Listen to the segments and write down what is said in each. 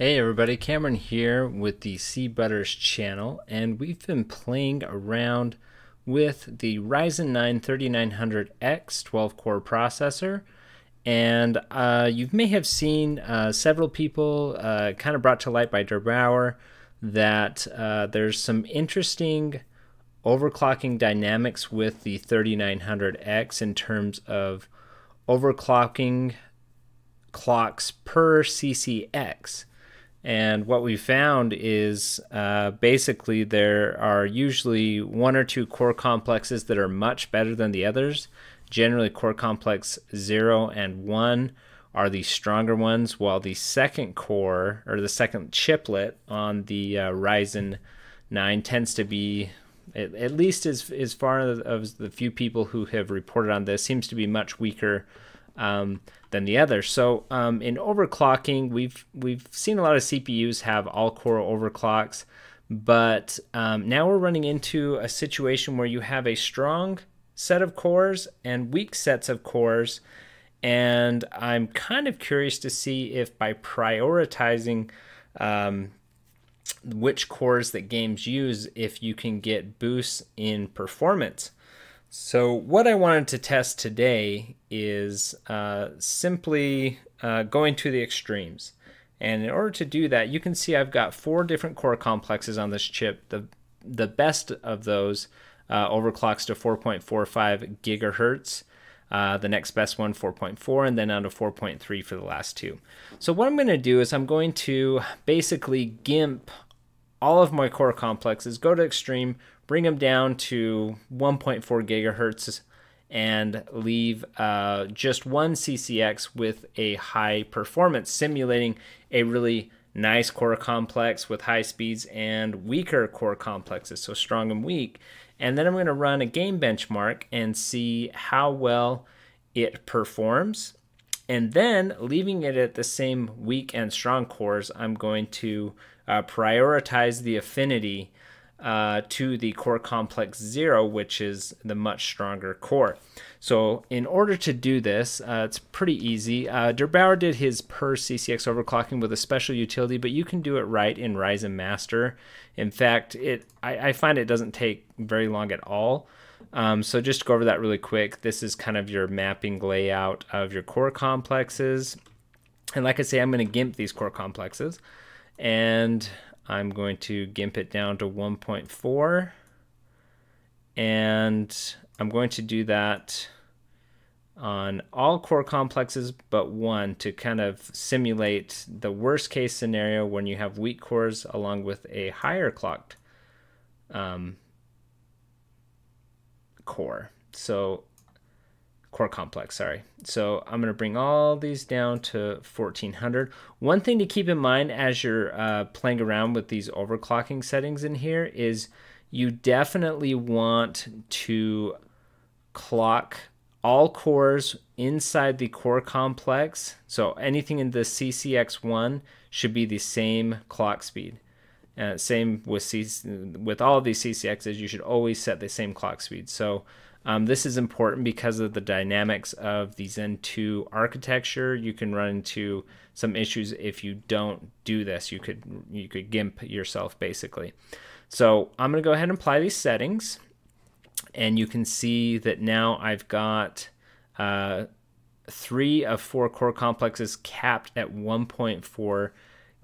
Hey everybody, Cameron here with the cbutters channel, and we've been playing around with the Ryzen 9 3900X 12 core processor. And uh, you may have seen uh, several people uh, kind of brought to light by der8auer that uh, there's some interesting overclocking dynamics with the 3900X in terms of overclocking clocks per CCX. And what we found is uh, basically there are usually one or two core complexes that are much better than the others. Generally, core complex 0 and 1 are the stronger ones, while the second core or the second chiplet on the uh, Ryzen 9 tends to be, at, at least as, as far as the few people who have reported on this, seems to be much weaker um, than the other. So um, in overclocking, we've we've seen a lot of CPUs have all core overclocks, but um, now we're running into a situation where you have a strong set of cores and weak sets of cores. And I'm kind of curious to see if by prioritizing um, which cores that games use, if you can get boosts in performance. So what I wanted to test today is uh, simply uh, going to the extremes. And in order to do that, you can see I've got four different core complexes on this chip. The, the best of those uh, overclocks to 4.45 gigahertz. Uh, the next best one 4.4 and then down to 4.3 for the last two. So what I'm going to do is I'm going to basically GIMP all of my core complexes, go to extreme, bring them down to 1.4 gigahertz, and leave uh, just one CCX with a high performance, simulating a really nice core complex with high speeds and weaker core complexes, so strong and weak. And then I'm going to run a game benchmark and see how well it performs. And then leaving it at the same weak and strong cores, I'm going to uh, prioritize the affinity uh, to the core complex 0, which is the much stronger core. So in order to do this, uh, it's pretty easy. Uh, der8auer did his per CCX overclocking with a special utility, but you can do it right in Ryzen Master. In fact, it I, I find it doesn't take very long at all. Um, so just to go over that really quick, this is kind of your mapping layout of your core complexes. And like I say, I'm going to GIMP these core complexes. And I'm going to GIMP it down to 1.4 and I'm going to do that on all core complexes but one to kind of simulate the worst case scenario when you have weak cores along with a higher clocked um, core. So core complex, sorry. So I'm going to bring all these down to 1400. One thing to keep in mind as you're uh, playing around with these overclocking settings in here is you definitely want to clock all cores inside the core complex. So anything in the CCX1 should be the same clock speed. Uh, same with C with all of these CCXs, you should always set the same clock speed. So um, this is important because of the dynamics of the Zen 2 architecture. You can run into some issues if you don't do this. You could you could gimp yourself basically. So I'm going to go ahead and apply these settings, and you can see that now I've got uh, three of four core complexes capped at 1.4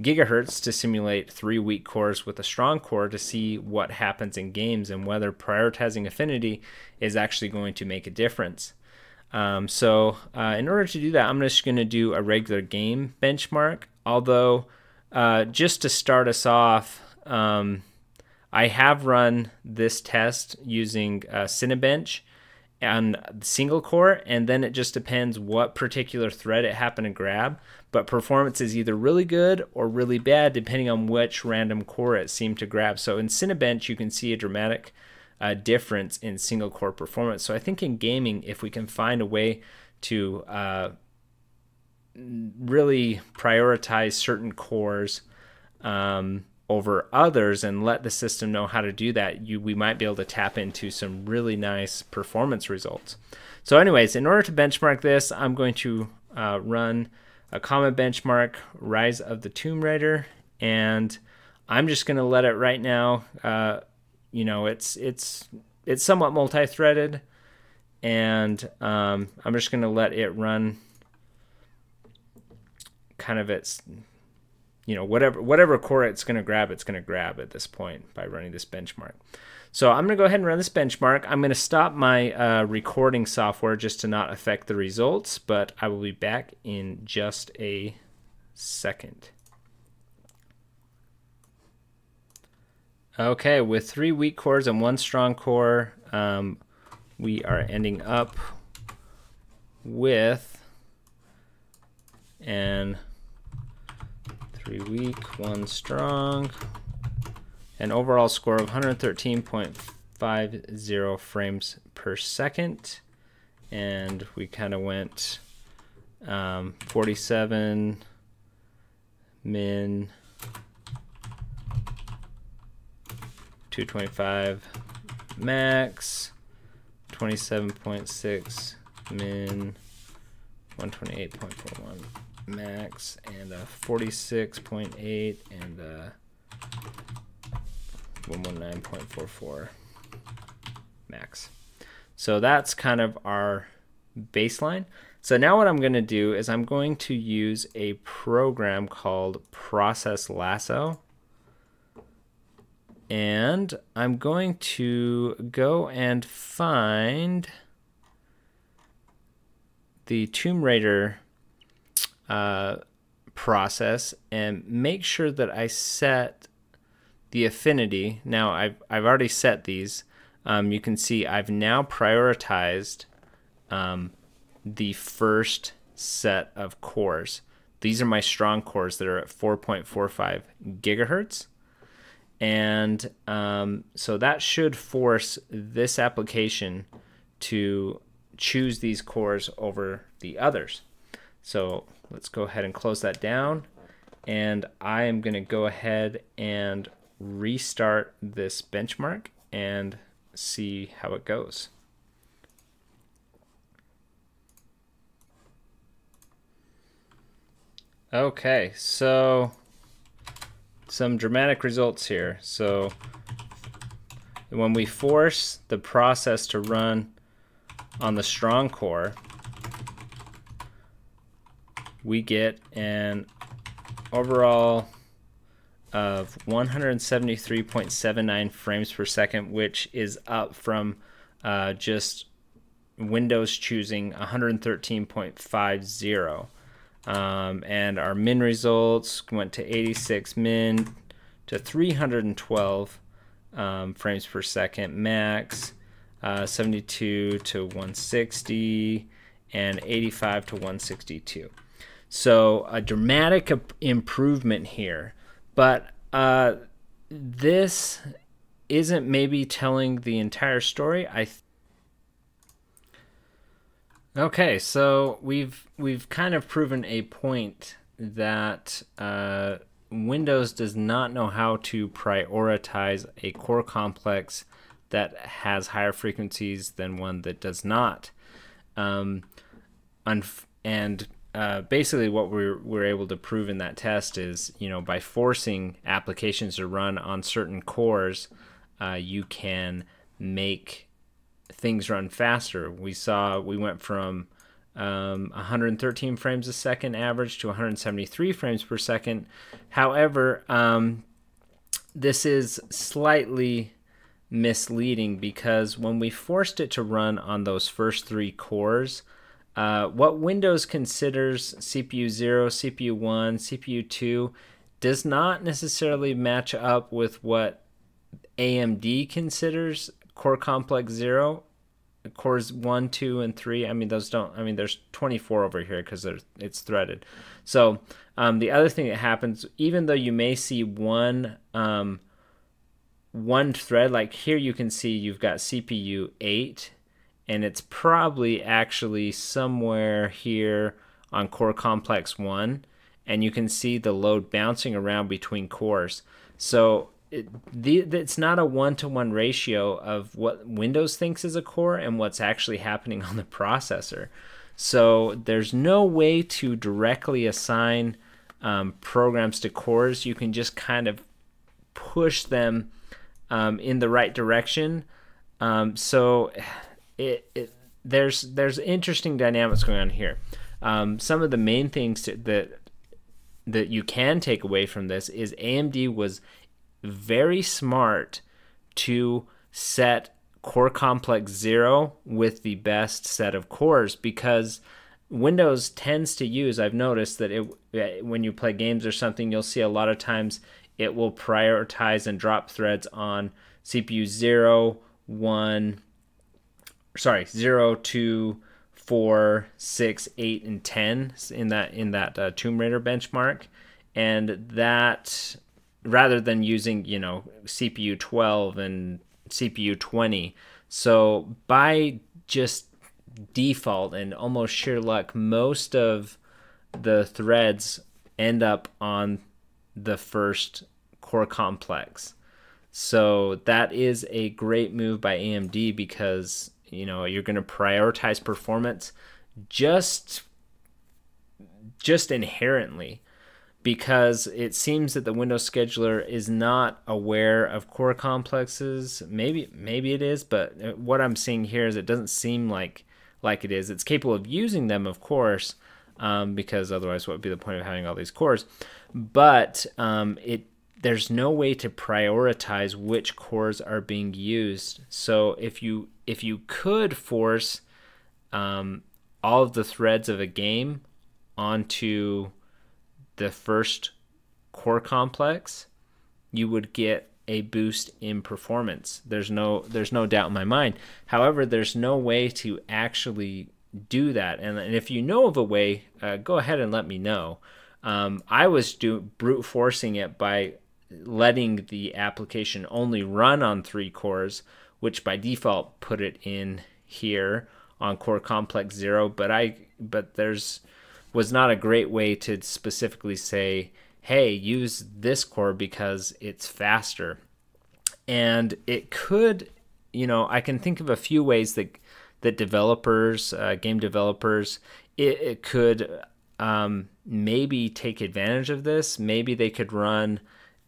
gigahertz to simulate three weak cores with a strong core to see what happens in games and whether prioritizing affinity is actually going to make a difference. Um, so uh, in order to do that, I'm just going to do a regular game benchmark. Although, uh, just to start us off, um, I have run this test using uh, Cinebench on single core, and then it just depends what particular thread it happened to grab. But performance is either really good or really bad depending on which random core it seemed to grab. So in Cinebench, you can see a dramatic uh, difference in single core performance. So I think in gaming, if we can find a way to uh, really prioritize certain cores, um, over others and let the system know how to do that, you we might be able to tap into some really nice performance results. So anyways, in order to benchmark this, I'm going to uh, run a common benchmark, Rise of the Tomb Raider, and I'm just going to let it right now. Uh, you know, it's it's it's somewhat multi-threaded, and um, I'm just going to let it run kind of its you know whatever whatever core it's going to grab it's going to grab at this point by running this benchmark. So i'm going to go ahead and run this benchmark. I'm going to stop my uh, recording software just to not affect the results but i will be back in just a second. Okay with three weak cores and one strong core um, we are ending up with and three weak, one strong, an overall score of 113.50 frames per second. And we kind of went um, 47 min 225 max 27.6 min 128.41 max and uh, a 46.8 and uh, a 119.44 max. So that's kind of our baseline. So now what I'm going to do is I'm going to use a program called Process Lasso. And I'm going to go and find the Tomb Raider uh, process and make sure that I set the affinity. Now I've, I've already set these. Um, you can see I've now prioritized um, the first set of cores. These are my strong cores that are at 4.45 gigahertz. And um, so that should force this application to choose these cores over the others. So let's go ahead and close that down. And I am going to go ahead and restart this benchmark and see how it goes. Okay, so some dramatic results here. So when we force the process to run on the strong core, we get an overall of 173.79 frames per second, which is up from uh, just Windows choosing 113.50. Um, and our min results went to 86 min to 312 um, frames per second max, uh, 72 to 160, and 85 to 162. So a dramatic improvement here, but uh, this isn't maybe telling the entire story. I. okay, so we've we've kind of proven a point that uh, Windows does not know how to prioritize a core complex that has higher frequencies than one that does not. Um, and uh, basically what we're, we're able to prove in that test is, you know, by forcing applications to run on certain cores, uh, you can make things run faster. We saw we went from um, 113 frames a second average to 173 frames per second. However, um, this is slightly misleading because when we forced it to run on those first three cores, uh, what Windows considers CPU 0, CPU 1, CPU 2 does not necessarily match up with what AMD considers Core Complex 0. Cores 1, 2, and 3, I mean, those don't, I mean, there's 24 over here because it's threaded. So, um, the other thing that happens, even though you may see one, um, one thread, like here you can see you've got CPU 8 and it's probably actually somewhere here on core complex 1 and you can see the load bouncing around between cores so it, the, it's not a one-to-one ratio of what windows thinks is a core and what's actually happening on the processor So there's no way to directly assign um, programs to cores. You can just kind of push them um, in the right direction. Um, so it, it, there's there's interesting dynamics going on here. Um, some of the main things to, that that you can take away from this is AMD was very smart to set core complex 0 with the best set of cores because Windows tends to use I've noticed that it when you play games or something you'll see a lot of times it will prioritize and drop threads on CPU 0 1 sorry 0 2 4 6 8 and 10 in that in that uh, Tomb Raider benchmark. And that rather than using you know CPU 12 and CPU 20 so by just default and almost sheer luck most of the threads end up on the first core complex. So that is a great move by AMD because you know you're going to prioritize performance just just inherently because it seems that the Windows scheduler is not aware of core complexes. Maybe maybe it is, but uh, what I'm seeing here is it doesn't seem like like it is. It's capable of using them, of course, um, because otherwise, what would be the point of having all these cores? But um, it there's no way to prioritize which cores are being used. So if you if you could force um, all of the threads of a game onto the first core complex, you would get a boost in performance. There's no there's no doubt in my mind. However, there's no way to actually do that. And, and if you know of a way, uh, go ahead and let me know. Um, I was do brute forcing it by letting the application only run on three cores, which by default put it in here on core complex zero. But I but there's was not a great way to specifically say, hey, use this core because it's faster. And it could, you know, I can think of a few ways that that developers, uh, game developers, it, it could um, maybe take advantage of this. Maybe they could run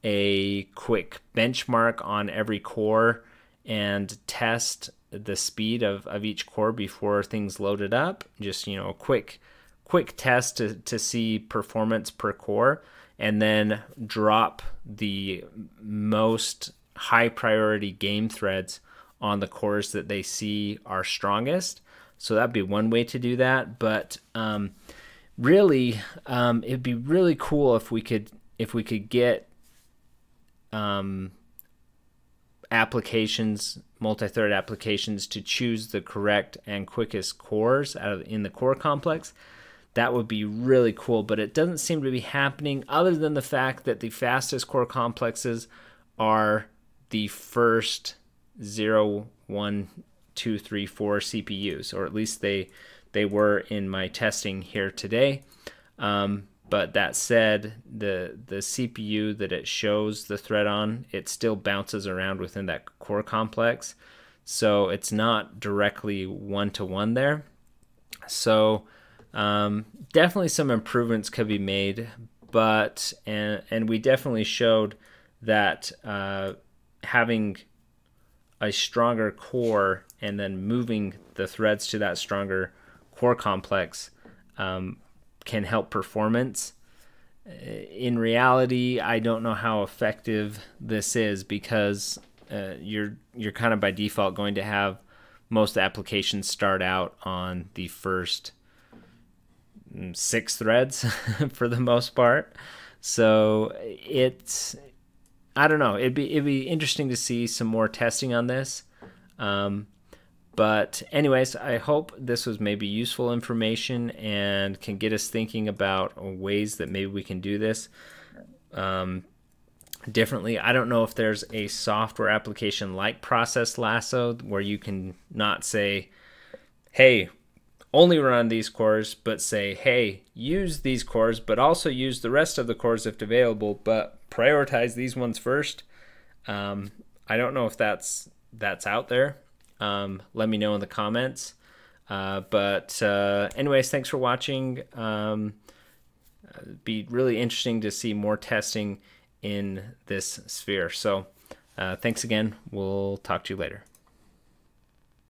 a quick benchmark on every core and test the speed of, of each core before things loaded up. Just, you know, a quick quick test to, to see performance per core and then drop the most high priority game threads on the cores that they see are strongest. So that'd be one way to do that. But um, really, um, it'd be really cool if we could if we could get um, applications, multi-thread applications, to choose the correct and quickest cores out of, in the core complex that would be really cool, but it doesn't seem to be happening other than the fact that the fastest core complexes are the first 0, 1, 2, 3, 4 CPUs, or at least they they were in my testing here today. Um, but that said, the the CPU that it shows the thread on, it still bounces around within that core complex. So it's not directly one to one there. So um, definitely some improvements could be made, but and and we definitely showed that uh, having a stronger core and then moving the threads to that stronger core complex um, can help performance. In reality, I don't know how effective this is because uh, you're you're kind of by default going to have most applications start out on the first six threads for the most part. So it's I don't know. It'd be it'd be interesting to see some more testing on this. Um, but anyways, I hope this was maybe useful information and can get us thinking about ways that maybe we can do this um, differently. I don't know if there's a software application like Process Lasso where you can not say, "Hey, only run these cores, but say, hey, use these cores, but also use the rest of the cores if available, but prioritize these ones first. Um, I don't know if that's that's out there. Um, let me know in the comments. Uh, but uh, anyways, thanks for watching. Um, it'd be really interesting to see more testing in this sphere. So uh, thanks again. We'll talk to you later.